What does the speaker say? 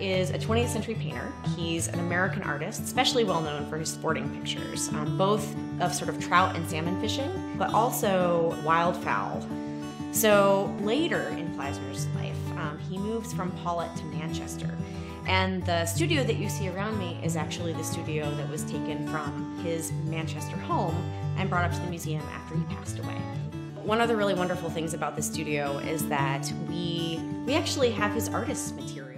is a 20th century painter. He's an American artist, especially well known for his sporting pictures, um, both of sort of trout and salmon fishing, but also wildfowl. So later in Pleissner's life, um, he moves from Pawlet to Manchester. And the studio that you see around me is actually the studio that was taken from his Manchester home and brought up to the museum after he passed away. One of the really wonderful things about the studio is that we we actually have his artist's material